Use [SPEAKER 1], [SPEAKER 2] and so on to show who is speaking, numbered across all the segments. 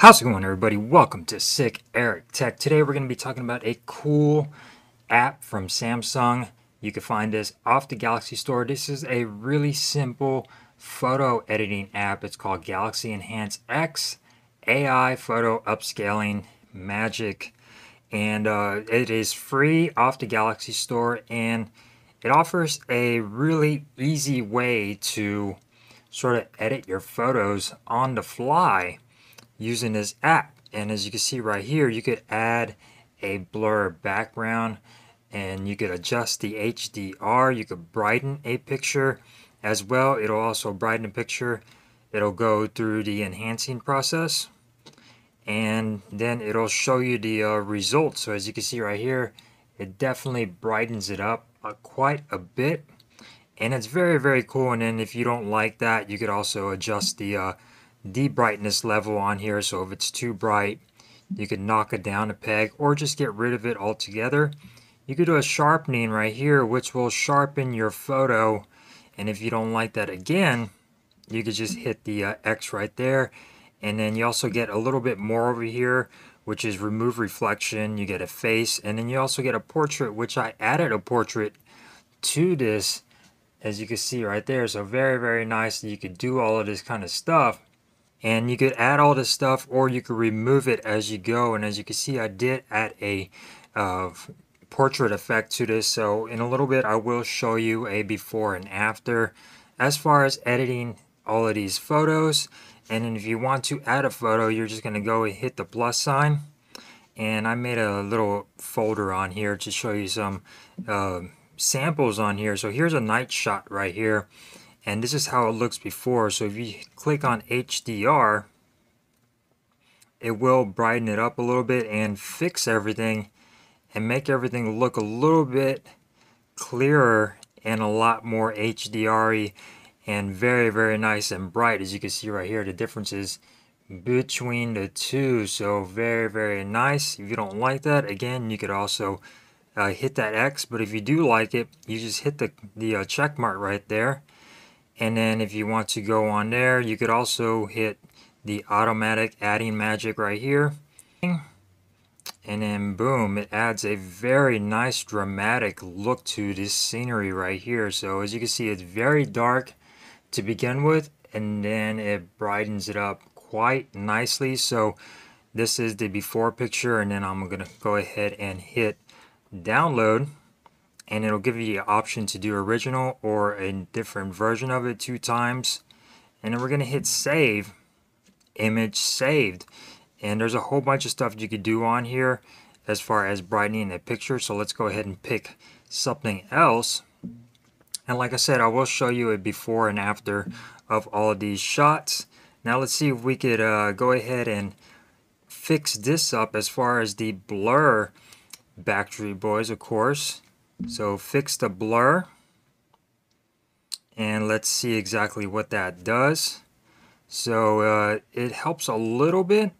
[SPEAKER 1] How's it going everybody? Welcome to Sick Eric Tech. Today we're going to be talking about a cool app from Samsung. You can find this off the Galaxy Store. This is a really simple photo editing app. It's called Galaxy Enhance X AI Photo Upscaling Magic. And uh, it is free off the Galaxy Store and it offers a really easy way to sort of edit your photos on the fly using this app. And as you can see right here, you could add a blur background and you could adjust the HDR. You could brighten a picture as well. It'll also brighten a picture. It'll go through the enhancing process and then it'll show you the uh, results. So as you can see right here, it definitely brightens it up uh, quite a bit and it's very very cool and then if you don't like that you could also adjust the uh, the brightness level on here. So if it's too bright you can knock it down a peg or just get rid of it altogether. You could do a sharpening right here which will sharpen your photo. And if you don't like that again you could just hit the uh, X right there. And then you also get a little bit more over here which is remove reflection. You get a face. And then you also get a portrait which I added a portrait to this as you can see right there. So very very nice you could do all of this kind of stuff and you could add all this stuff or you could remove it as you go. And as you can see I did add a uh, portrait effect to this. So in a little bit I will show you a before and after. As far as editing all of these photos and then if you want to add a photo you're just going to go and hit the plus sign. And I made a little folder on here to show you some uh, samples on here. So here's a night shot right here and this is how it looks before. So if you click on HDR it will brighten it up a little bit and fix everything and make everything look a little bit clearer and a lot more HDR and very very nice and bright as you can see right here the differences between the two. So very very nice. If you don't like that again you could also uh, hit that X. But if you do like it you just hit the, the uh, check mark right there and then if you want to go on there, you could also hit the automatic adding magic right here. And then boom, it adds a very nice dramatic look to this scenery right here. So as you can see, it's very dark to begin with, and then it brightens it up quite nicely. So this is the before picture, and then I'm gonna go ahead and hit download and it'll give you the option to do original or a different version of it two times. And then we're gonna hit save image saved. And there's a whole bunch of stuff you could do on here as far as brightening a picture. So let's go ahead and pick something else. And like I said I will show you a before and after of all of these shots. Now let's see if we could uh, go ahead and fix this up as far as the blur Backstreet Boys of course so fix the blur and let's see exactly what that does. So uh, it helps a little bit.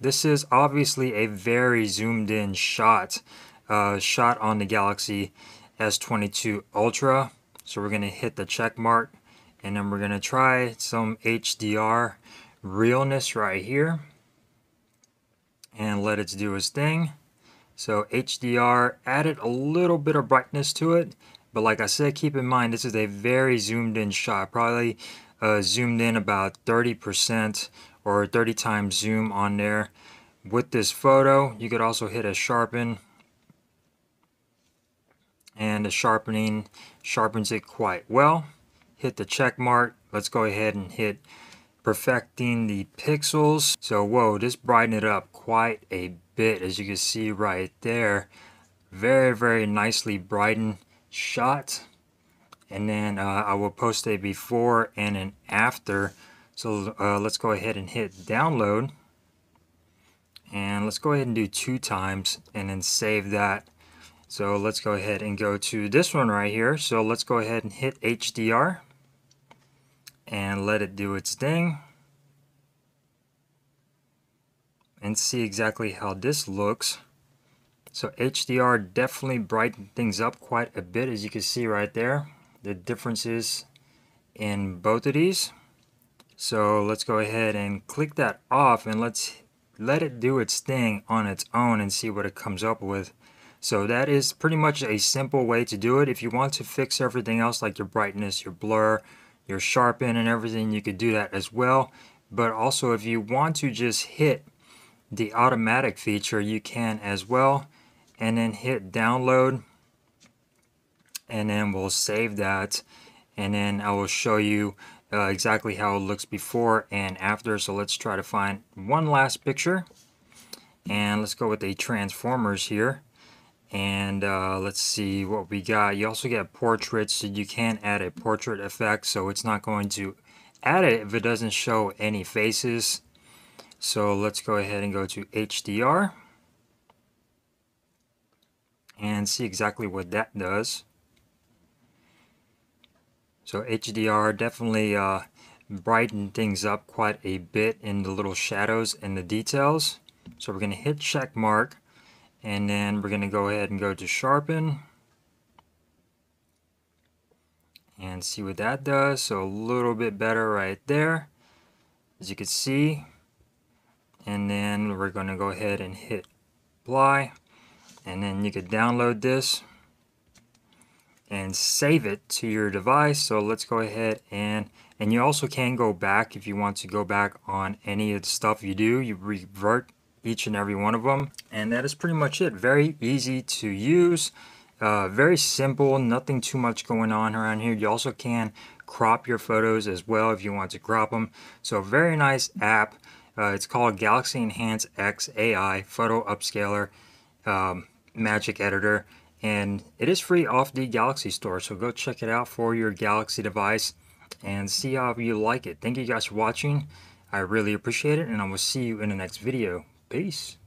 [SPEAKER 1] This is obviously a very zoomed in shot, uh, shot on the Galaxy S22 Ultra. So we're going to hit the check mark and then we're going to try some HDR realness right here and let it do its thing. So HDR added a little bit of brightness to it. But like I said, keep in mind, this is a very zoomed in shot. Probably uh, zoomed in about 30% or 30 times zoom on there. With this photo, you could also hit a sharpen. And the sharpening sharpens it quite well. Hit the check mark. Let's go ahead and hit perfecting the pixels. So whoa, this brightened it up quite a bit as you can see right there. Very, very nicely brightened shot. And then uh, I will post a before and an after. So uh, let's go ahead and hit download. And let's go ahead and do two times and then save that. So let's go ahead and go to this one right here. So let's go ahead and hit HDR and let it do its thing and see exactly how this looks so HDR definitely brightened things up quite a bit as you can see right there the differences in both of these so let's go ahead and click that off and let's let it do its thing on its own and see what it comes up with. So that is pretty much a simple way to do it. If you want to fix everything else like your brightness, your blur, your sharpen and everything, you could do that as well. But also if you want to just hit the automatic feature, you can as well. And then hit download. And then we'll save that. And then I will show you uh, exactly how it looks before and after. So let's try to find one last picture. And let's go with the Transformers here. And uh, let's see what we got. You also get portraits, so you can add a portrait effect. So it's not going to add it if it doesn't show any faces. So let's go ahead and go to HDR and see exactly what that does. So HDR definitely uh, brighten things up quite a bit in the little shadows and the details. So we're going to hit check mark and then we're going to go ahead and go to sharpen and see what that does. So a little bit better right there as you can see. And then we're going to go ahead and hit apply and then you could download this and save it to your device. So let's go ahead and, and you also can go back if you want to go back on any of the stuff you do. You revert each and every one of them. And that is pretty much it. Very easy to use. Uh, very simple, nothing too much going on around here. You also can crop your photos as well if you want to crop them. So very nice app. Uh, it's called Galaxy Enhance X AI Photo Upscaler um, Magic Editor and it is free off the Galaxy Store. So go check it out for your Galaxy device and see how you like it. Thank you guys for watching. I really appreciate it, and I will see you in the next video. Peace.